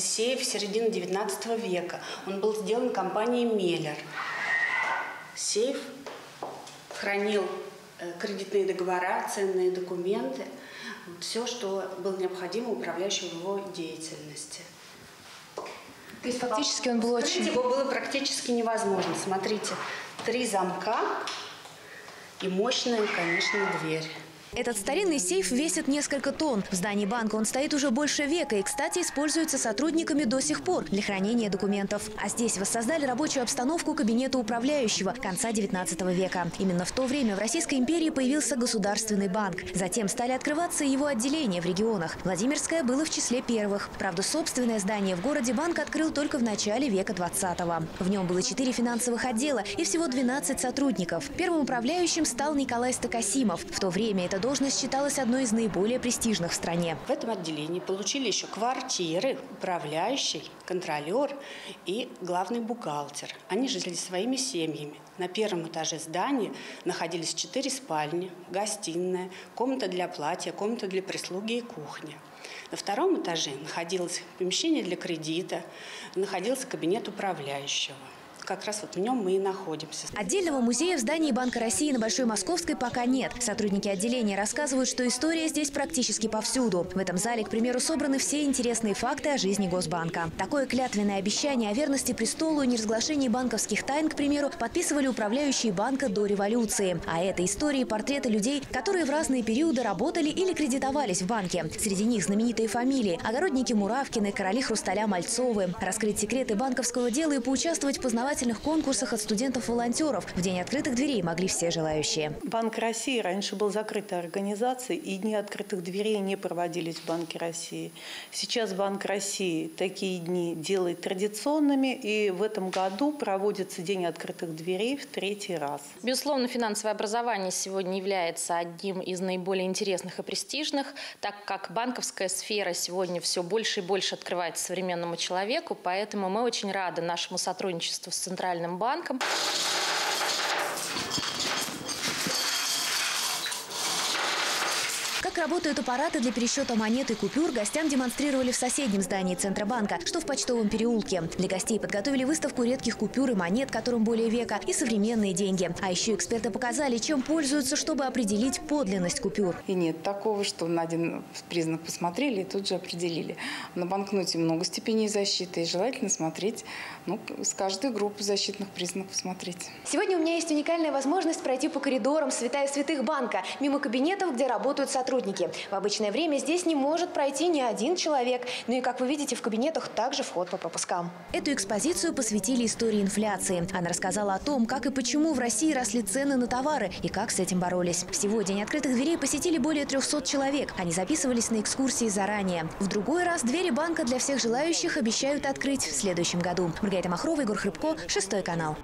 Сейф середины 19 века. Он был сделан компанией «Меллер». Сейф хранил э, кредитные договора, ценные документы, все, что было необходимо управляющему его деятельности. То есть фактически он был очень... его было практически невозможно. Смотрите, три замка и мощная, конечно, дверь. Этот старинный сейф весит несколько тонн. В здании банка он стоит уже больше века и, кстати, используется сотрудниками до сих пор для хранения документов. А здесь воссоздали рабочую обстановку кабинета управляющего конца 19 века. Именно в то время в Российской империи появился Государственный банк. Затем стали открываться его отделения в регионах. Владимирское было в числе первых. Правда, собственное здание в городе банк открыл только в начале века 20-го. В нем было четыре финансовых отдела и всего 12 сотрудников. Первым управляющим стал Николай Стокосимов. В то время эта должность считалась одной из наиболее престижных в стране. В этом отделении получили еще квартиры, управляющий, контролер и главный бухгалтер. Они жили своими семьями. На первом этаже здания находились четыре спальни, гостиная, комната для платья, комната для прислуги и кухня. На втором этаже находилось помещение для кредита, находился кабинет управляющего. Как раз вот в нем мы и находимся. Отдельного музея в здании Банка России на Большой Московской пока нет. Сотрудники отделения рассказывают, что история здесь практически повсюду. В этом зале, к примеру, собраны все интересные факты о жизни Госбанка. Такое клятвенное обещание о верности престолу и неразглашении банковских тайн, к примеру, подписывали управляющие банка до революции. А это истории портреты людей, которые в разные периоды работали или кредитовались в банке. Среди них знаменитые фамилии – огородники Муравкины, короли Хрусталя Мальцовы. Раскрыть секреты банковского дела и поучаствовать в познавательных конкурсах от студентов-волонтеров. В день открытых дверей могли все желающие. Банк России раньше был закрытой организацией, и дни открытых дверей не проводились в Банке России. Сейчас Банк России такие дни делает традиционными, и в этом году проводится День открытых дверей в третий раз. Безусловно, финансовое образование сегодня является одним из наиболее интересных и престижных, так как банковская сфера сегодня все больше и больше открывается современному человеку, поэтому мы очень рады нашему сотрудничеству с Центральным банком. Как работают аппараты для пересчета монет и купюр, гостям демонстрировали в соседнем здании Центробанка, что в почтовом переулке. Для гостей подготовили выставку редких купюр и монет, которым более века, и современные деньги. А еще эксперты показали, чем пользуются, чтобы определить подлинность купюр. И нет такого, что на один признак посмотрели и тут же определили. На банкноте много степеней защиты, и желательно смотреть, ну, с каждой группы защитных признаков смотреть. Сегодня у меня есть уникальная возможность пройти по коридорам святая святых банка, мимо кабинетов, где работают сотрудники. В обычное время здесь не может пройти ни один человек. Ну и, как вы видите, в кабинетах также вход по пропускам. Эту экспозицию посвятили истории инфляции. Она рассказала о том, как и почему в России росли цены на товары и как с этим боролись. Всего День открытых дверей посетили более 300 человек. Они записывались на экскурсии заранее. В другой раз двери банка для всех желающих обещают открыть в следующем году. Маргарита Махрова, Егор Хрыбко, Шестой канал.